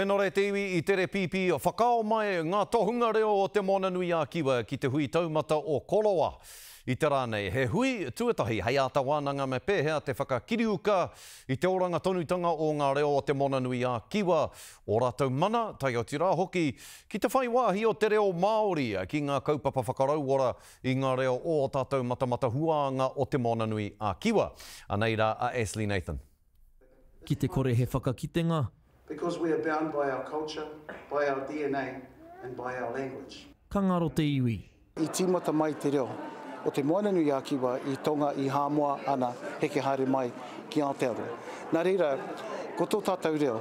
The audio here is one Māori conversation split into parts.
Engari te iwi i tere pīpī whakao mai ngā tohunga reo o Te Moana-nui-a-Kiwa ki te hui taumata o Korowa. I te rā nei, he hui tuatahi hei āta wānanga me pēhea te whakakiriuka i te oranga tonutanga o ngā reo o Te Moana-nui-a-Kiwa, ō rātou mana, tae atu rā hoki ki te whai wāhi o te reo Māori ki ngā kaupapa whakarauora i ngā reo o ō tātou matamata huānga o Te Moana-nui-a-Kiwa. Anei rā a Ashley Nathan. Ki te kore he whakakitenga. Because we are bound by our culture, by our dna and by our language. Ka ngaro te iwi. I tīmata mai te reo o Te Moananui-a-Kiwa i Tonga i Hāmoa ana heke haere mai ki Aotearoa. Nā reira, ko tō tātou reo,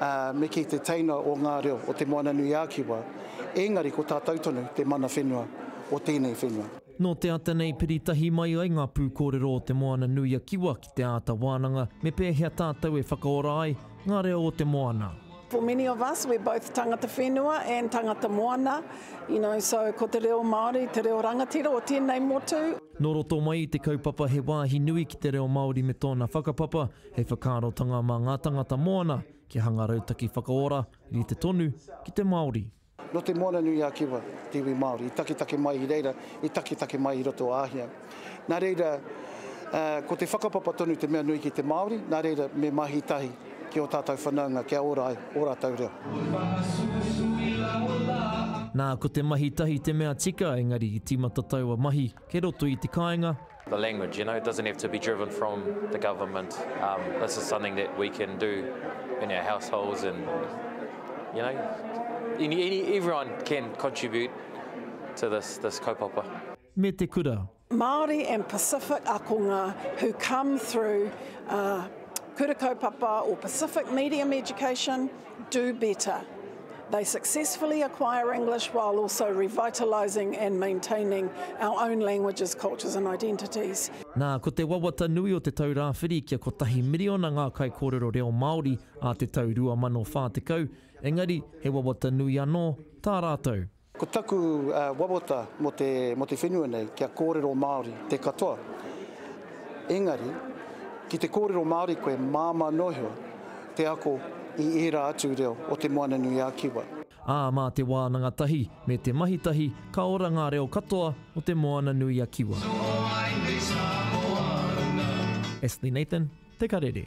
ā, me kī te teina o ngā reo o Te Moananui-a-Kiwa, ēngari ko tātou tonu te mana whenua o tēnei whenua. Nō te ata nei piri tahi mai ai ngā pūkōrero o Te Moana nui a Kiwa ki te āta wānanga me pēhea tātou e whakaora ai ngā reo o te moana. For many of us, we're both tangata whenua and tangata moana, you know, so ko te reo Māori te reo rangatira o tēnei motu. Nō roto mai i te kaupapa he wāhi nui ki te reo Māori me tōna whakapapa hei whakaarotanga mā ngā tangata moana kia hanga rautaki whakaora rite tonu ki te Māori. Nō Te Moana-nui-a-Kiwa te iwi Māori i taketake mai i reira, i taketake mai i roto o Āhia. Nā reira, ko te whakapapa tonu te mea nui ki te Māori, nā reira me mahi tahi ki ō tātou whanaunga kia ora ai ō rātou reo. Nā, ko te mahi tahi te mea tika, engari i tīmata taua mahi kei roto i te kāinga, The language, you know, it doesn't have to be driven from the government. Um, this is something that we can do in our households and, you know, any, any, everyone can contribute to this, this kaupapa. Me te kura. Māori and Pacific akonga who come through uh, Kura Kaupapa or Pacific Medium Education do better, they successfully acquire English while also revitalising and maintaining our own languages, cultures and identities. Nā, ko te wawata nui o Te Tau Rāwhiri kia kotahi miriona ngā kaikōrero reo Māori ā te tau 2040, engari he wawata nui anō tā rātou. Ko taku wawata mō te mō te whenua nei kia kōrero Māori te katoa. Engari, ki te kōrero Māori koe māmā noa iho te ako i ērā atu reo o Te Moananui-a-Kiwa. Ā, mā te wānanga tahi me te mahi tahi ka ora ngā reo katoa o Te Moananui-a-Kiwa. Astley Nathan, Te Karere.